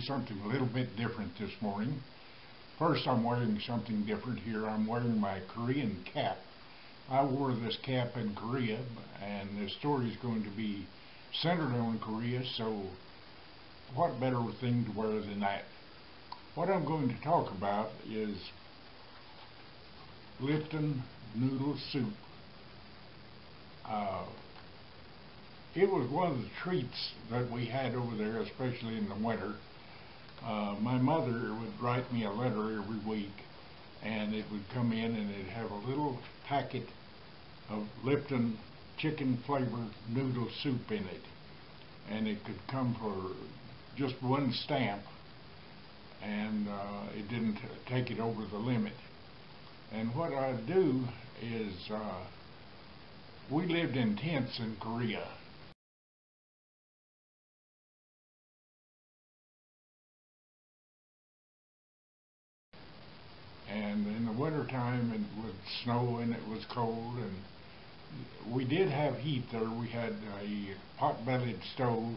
Something a little bit different this morning. First, I'm wearing something different here. I'm wearing my Korean cap. I wore this cap in Korea, and the story is going to be centered on Korea, so what better thing to wear than that? What I'm going to talk about is Lipton noodle soup. Uh, it was one of the treats that we had over there, especially in the winter. Uh, my mother would write me a letter every week, and it would come in and it'd have a little packet of Lipton chicken flavored noodle soup in it. And it could come for just one stamp, and uh, it didn't take it over the limit. And what I do is, uh, we lived in tents in Korea, wintertime it would snow and it was cold and we did have heat there. We had a pot-bellied stove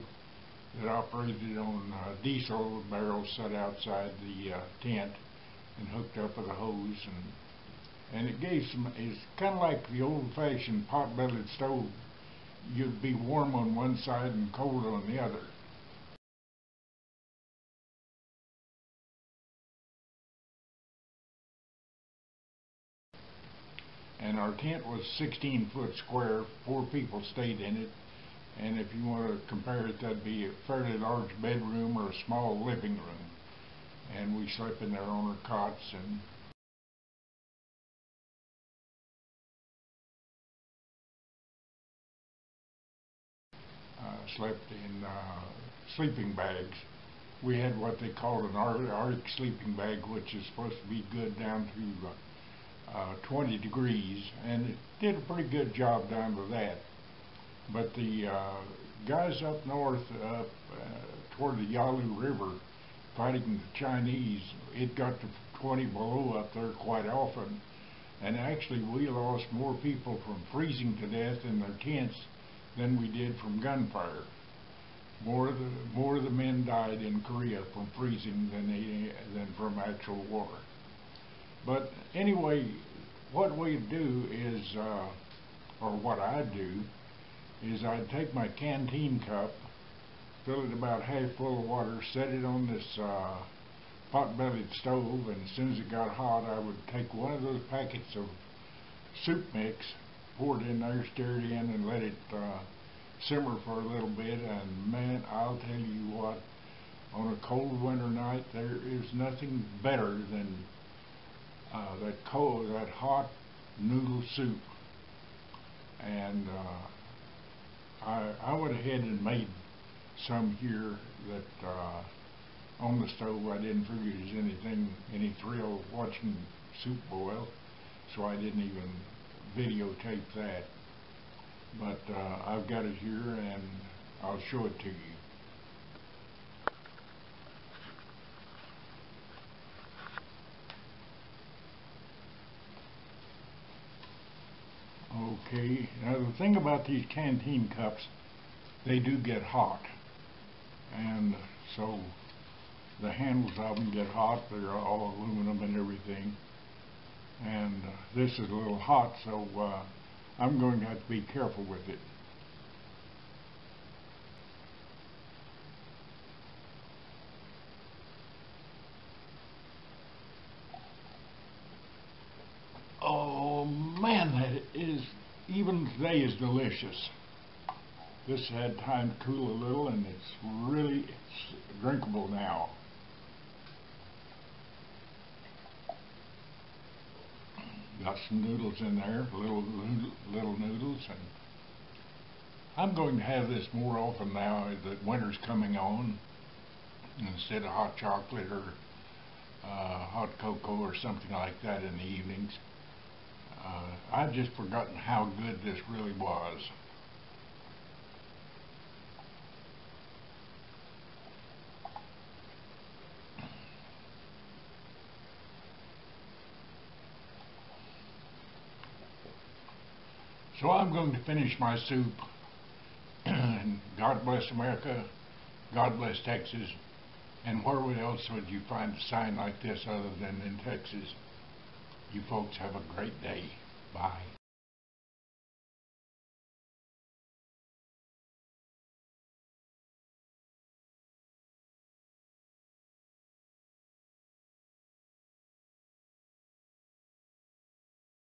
that operated on uh, diesel barrels set outside the uh, tent and hooked up with a hose and and it gave some it's kind of like the old-fashioned pot-bellied stove you'd be warm on one side and cold on the other and our tent was 16 foot square. Four people stayed in it. And if you want to compare it, that'd be a fairly large bedroom or a small living room. And we slept in there on our cots and uh, slept in uh, sleeping bags. We had what they called an Arctic sleeping bag, which is supposed to be good down to uh, uh, 20 degrees, and it did a pretty good job down to that. But the uh, guys up north, up uh, toward the Yalu River, fighting the Chinese, it got to 20 below up there quite often. And actually, we lost more people from freezing to death in their tents than we did from gunfire. More of the more of the men died in Korea from freezing than they, than from actual war. But anyway, what we do is, uh, or what I do, is I'd take my canteen cup, fill it about half full of water, set it on this uh, pot-bellied stove, and as soon as it got hot, I would take one of those packets of soup mix, pour it in there, stir it in, and let it uh, simmer for a little bit. And man, I'll tell you what, on a cold winter night, there is nothing better than uh, that cold, that hot noodle soup. And uh, I, I went ahead and made some here that uh, on the stove. I didn't figure there's anything, any thrill watching soup boil, so I didn't even videotape that. But uh, I've got it here and I'll show it to you. Okay, now the thing about these canteen cups, they do get hot. And so the handles of them get hot, they're all aluminum and everything. And uh, this is a little hot, so uh, I'm going to have to be careful with it. Oh man, that is even today is delicious. This had time to cool a little and it's really it's drinkable now. Got some noodles in there, little little noodles, and I'm going to have this more often now that winter's coming on. Instead of hot chocolate or uh, hot cocoa or something like that in the evenings. Uh, I've just forgotten how good this really was. So I'm going to finish my soup. and God bless America. God bless Texas. And where else would you find a sign like this other than in Texas? You folks have a great day. Bye.